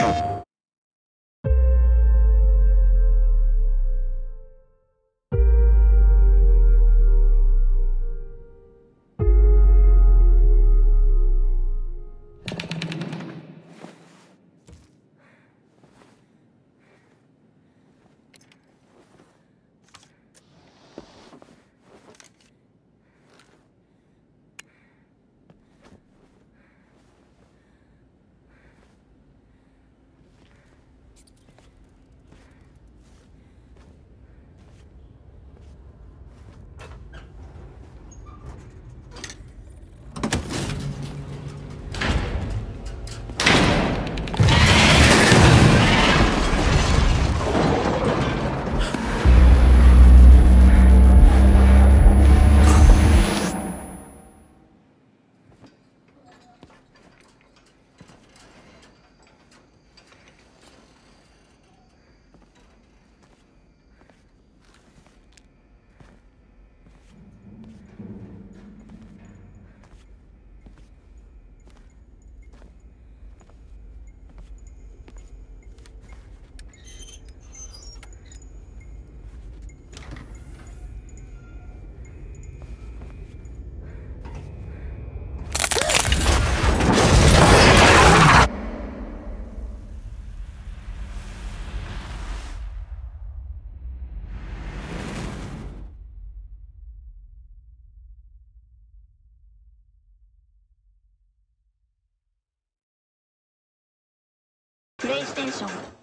you プレイステーション